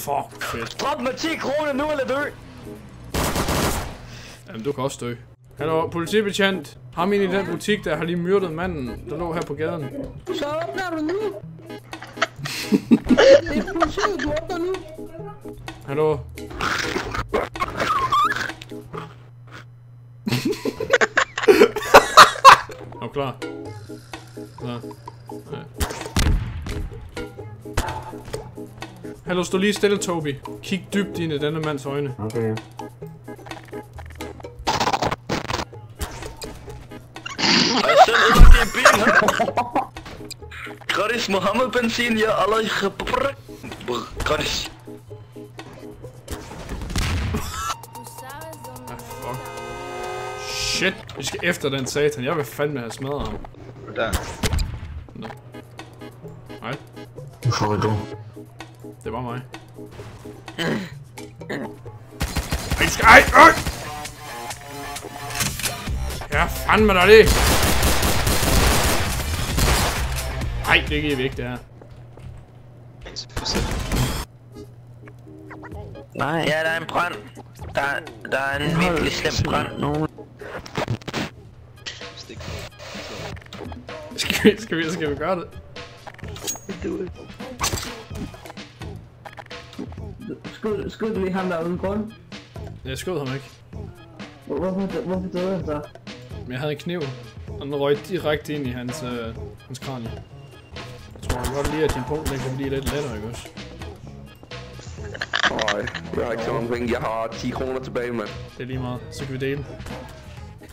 Fuck, fedt. Drop mig 10 kroner nu eller dø. Jamen, du kan også dø. Hallo, politibetjent. Ham ind i den butik, der har lige myrdet manden, der lå her på gaden. Så åbner du nu. det er politiet, du åbner nu. Hallo? er du klar? Klar. Ja. Hallo, stå lige stille, Toby. Kig dybt ind i denne mands øjne. Okay. Gratis Mohammed benzin ya Allah Gratis. Shit, vi skal efter den satan. Jeg vil fandme have smadret ham. Der. Nå. Nej. Nu får vi gå det var mig. Ej, skal... Ej, øj! Ja, fandme da det! Ej, det giver vi ikke, det her. Nej. Ja, der er en brand. Der, der er en virkelig slem brand. Nu. Stik. Skal vi, skal vi, skal vi gøre det? Skud, skud du lige ham der uden grund? Jeg skød ham ikke. Hvorfor, hvorfor døde han så? Men jeg havde en kniv, og den røg direkte ind i hans, øh, hans kranie. Jeg tror godt lige, at din punkt den kan blive lidt lettere, ikke også? Nej, jeg har ikke så mange penge. Jeg har 10 kroner tilbage, mand. Det er lige meget. Så kan vi dele.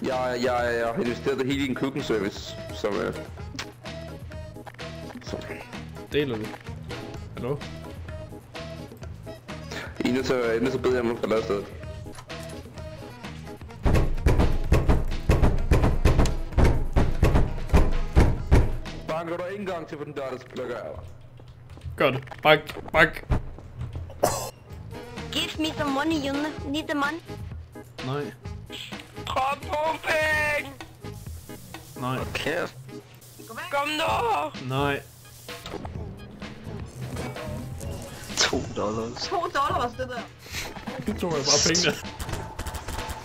Jeg, jeg, jeg har investeret det hele i en køkkenservice, som er... Som... Deler du? Hallo? Inden så, inden så beder jeg mig at forlade stedet. Banker du ikke engang til på den dør, der plukker jeg dig. Gør det. Bak, bak. Give me some money, you need the money. Nej. Drop nogle penge! Nej. Kæft. Kom nu! Nej. 2 dollars. 2 dollars, det der. Nu tog jeg bare pengene.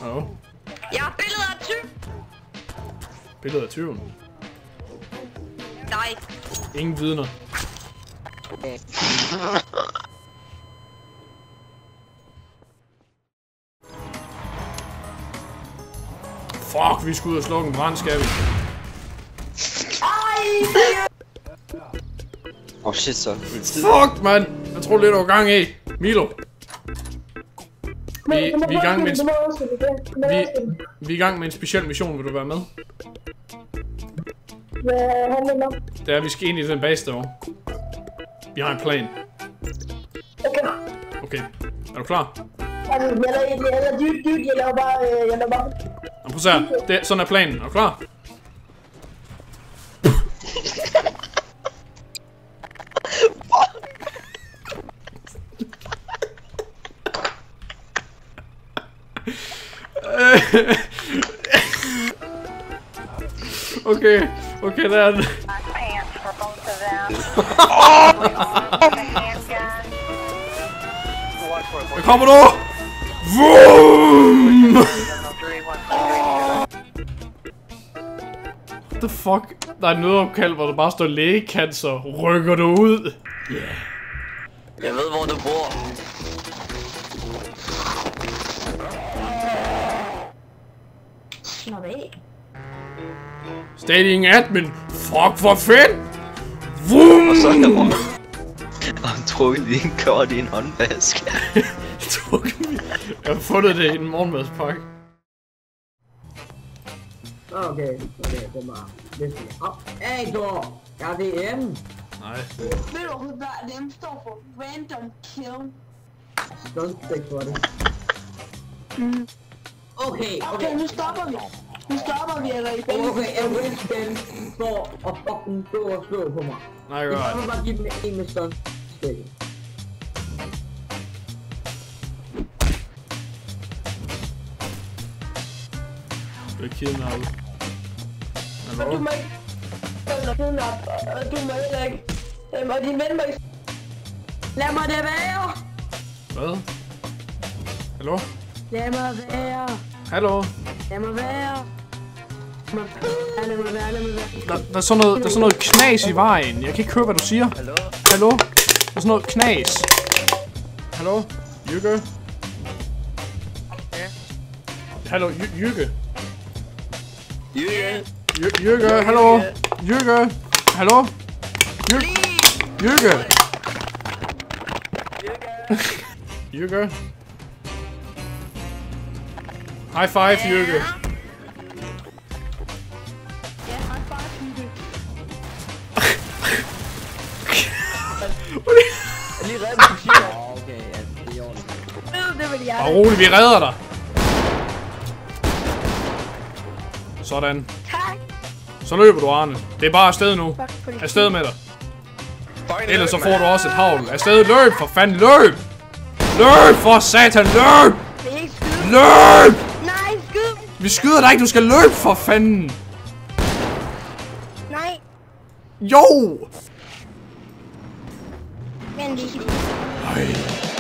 Åh. Oh. Jeg har billeder af tyv. Billedet af tyven. Nej. Ingen vidner. Fuck, vi skal ud og slukke en brand, skal vi? Åh oh, shit så. Fuck, mand! Jeg tror lidt over gang i. Milo. Vi, vi, er i gang med en, vi, vi er i gang med en speciel mission. Vil du være med? Hvad handler det om? Det er, at vi skal ind i den base derovre. Vi har en plan. Okay. Okay. Er du klar? Altså, jeg laver, jeg laver dybt, dybt, jeg laver bare, øh, jeg laver bare... Nå, prøv at se her. Det, sådan er planen. Er du klar? Okay, okay, der er den. Pants for both of them. handgun. Der kommer du! Vroom! What the fuck? Der er nødopkald, hvor der bare står lægekancer. Rykker du ud? Jeg ved, hvor du bor. Slap af. Stading admin. Fuck, hvor fedt! Vroom! Og så er jeg Og han trukket lige en kort i en håndvask. Jeg har fundet det i en morgenmadspakke. Okay, okay, det bare... Det jeg. Op. Hey, Thor! Jeg er VM. Nej. Ved du, hvad VM står for? Random kill. Don't stick for det. Okay, okay. Okay, nu stopper vi. Nu stopper vi, eller i Okay, jeg vil spænde for at fucking stå og slå på mig. Nej, Jeg godt. må bare give dem en med stun. Stikke. Du er kidnappet. Men du må ikke... Og du må heller ikke... Øhm, og din ven må ikke... Lad mig det være! Hvad? Hallo? Lad mig være. Hallo? Lad mig være. Lad mig være, lad mig være. Der, der, er sådan noget, der er sådan noget knas i vejen. Jeg kan ikke høre, hvad du siger. Hallo? Hallo? Der er sådan noget knas. Hallo? Jykke? Ja? Hallo, Jy- Jykke? Jytte! Jy- Jykke, hallo? Jykke? Hallo? Jykke? Jykke? Jykke? High five, Jykke. Ja, high five, Jytte. Lige reddet på China. Okay, ja, det er det vil jeg. Bare rolig, vi redder dig. Sådan. Tak. Så løber du, Arne. Det er bare afsted nu. Afsted med dig. Ellers så får du også et havl. Afsted, løb for fanden, løb! Løb for satan, løb! Det er ikke skyde. Løb! Vi skyder dig ikke, du skal løbe for fanden! Nej. Jo! Vent lige. Ej.